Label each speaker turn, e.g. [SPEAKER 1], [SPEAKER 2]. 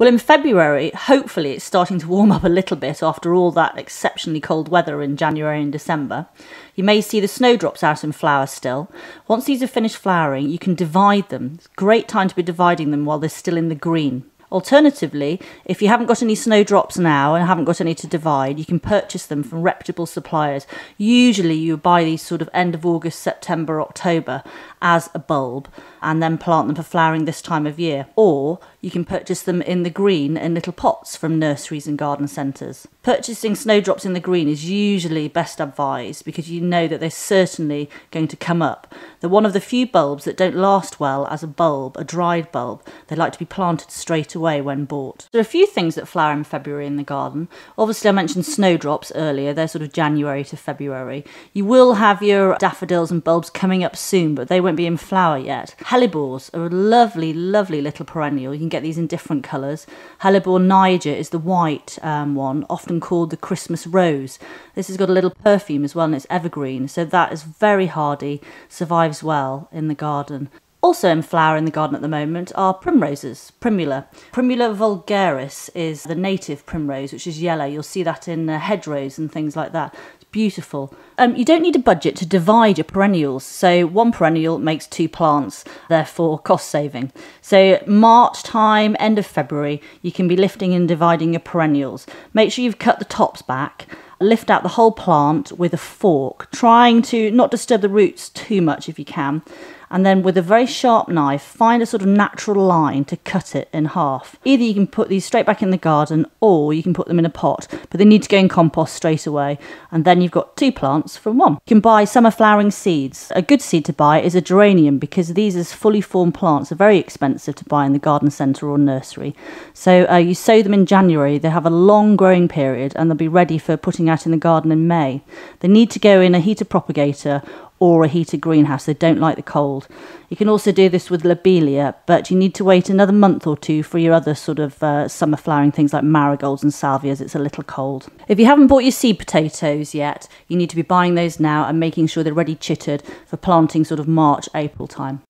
[SPEAKER 1] Well, in February, hopefully it's starting to warm up a little bit after all that exceptionally cold weather in January and December. You may see the snowdrops out in flower still. Once these have finished flowering, you can divide them. It's a great time to be dividing them while they're still in the green. Alternatively, if you haven't got any snowdrops now and haven't got any to divide, you can purchase them from reputable suppliers. Usually, you buy these sort of end of August, September, October as a bulb and then plant them for flowering this time of year. Or you can purchase them in the green in little pots from nurseries and garden centres. Purchasing snowdrops in the green is usually best advised because you know that they're certainly going to come up. They're one of the few bulbs that don't last well as a bulb, a dried bulb. They like to be planted straight away when bought. There are a few things that flower in February in the garden. Obviously, I mentioned snowdrops earlier, they're sort of January to February. You will have your daffodils and bulbs coming up soon, but they won't be in flower yet. Hellebores are a lovely, lovely little perennial. You get these in different colours. Hellebore niger is the white um, one, often called the Christmas rose. This has got a little perfume as well and it's evergreen, so that is very hardy, survives well in the garden. Also in flower in the garden at the moment are primroses, primula. Primula vulgaris is the native primrose, which is yellow. You'll see that in uh, hedgerows and things like that. Beautiful. Um, you don't need a budget to divide your perennials. So one perennial makes two plants, therefore cost saving. So March time, end of February, you can be lifting and dividing your perennials. Make sure you've cut the tops back lift out the whole plant with a fork, trying to not disturb the roots too much if you can and then with a very sharp knife, find a sort of natural line to cut it in half. Either you can put these straight back in the garden or you can put them in a pot, but they need to go in compost straight away. And then you've got two plants from one. You can buy summer flowering seeds. A good seed to buy is a geranium because these as fully formed plants are very expensive to buy in the garden centre or nursery. So uh, you sow them in January, they have a long growing period and they'll be ready for putting out in the garden in May. They need to go in a heater propagator or a heated greenhouse. They don't like the cold. You can also do this with lobelia, but you need to wait another month or two for your other sort of uh, summer flowering things like marigolds and salvias. It's a little cold. If you haven't bought your seed potatoes yet, you need to be buying those now and making sure they're ready chittered for planting sort of March, April time.